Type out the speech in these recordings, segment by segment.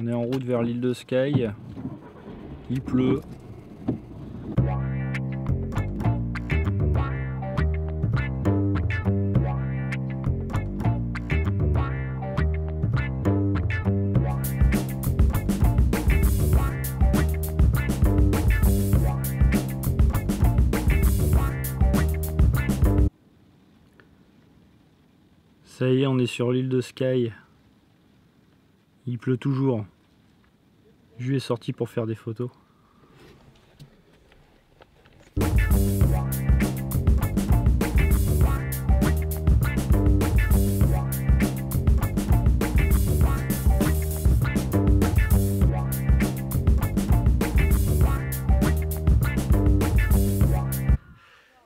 On est en route vers l'île de Skye. Il pleut. Ça y est, on est sur l'île de Skye. Il pleut toujours. Je est sorti pour faire des photos.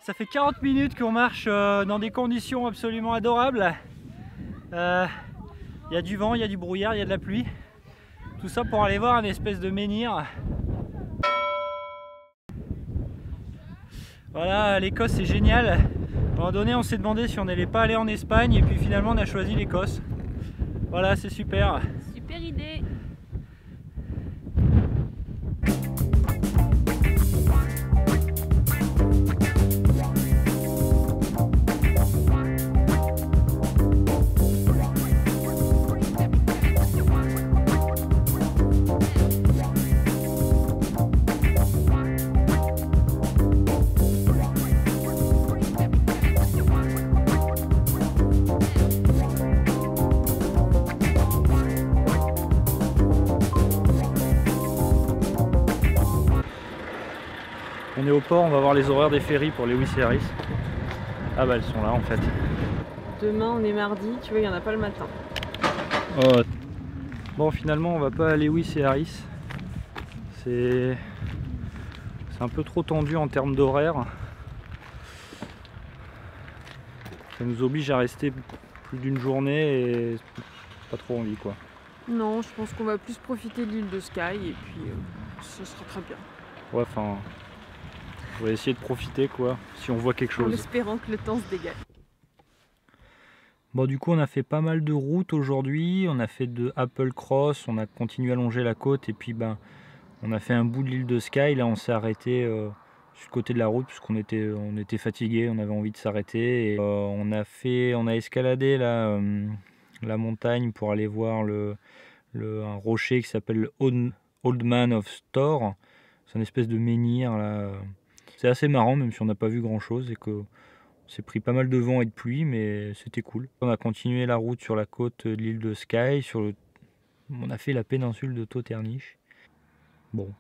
Ça fait 40 minutes qu'on marche euh, dans des conditions absolument adorables. Il y a du vent, il y a du brouillard, il y a de la pluie. Tout ça pour aller voir un espèce de menhir. Voilà, l'Écosse c'est génial. À un moment donné, on s'est demandé si on n'allait pas aller en Espagne et puis finalement on a choisi l'Écosse. Voilà, c'est super. Super idée. On est au port, on va voir les horaires des ferries pour et Harris. Ah bah elles sont là en fait. Demain on est mardi, tu vois il n'y en a pas le matin. Oh. Bon finalement on va pas à Lewis et Harris. C'est un peu trop tendu en termes d'horaire. Ça nous oblige à rester plus d'une journée et pas trop envie quoi. Non, je pense qu'on va plus profiter de l'île de Skye et puis euh, ce sera très bien. Ouais, enfin, on va essayer de profiter quoi, si on voit quelque chose. En espérant que le temps se dégage. Bon du coup on a fait pas mal de routes aujourd'hui, on a fait de Apple Cross, on a continué à longer la côte et puis ben on a fait un bout de l'île de Skye, là on s'est arrêté euh, sur le côté de la route puisqu'on était, on était fatigué, on avait envie de s'arrêter. Euh, on a fait, on a escaladé là, euh, la montagne pour aller voir le, le un rocher qui s'appelle Old, Old Man of Store. C'est une espèce de menhir là c'est assez marrant, même si on n'a pas vu grand chose et que s'est pris pas mal de vent et de pluie, mais c'était cool. On a continué la route sur la côte de l'île de Skye, sur le... on a fait la péninsule de Toternich. Bon,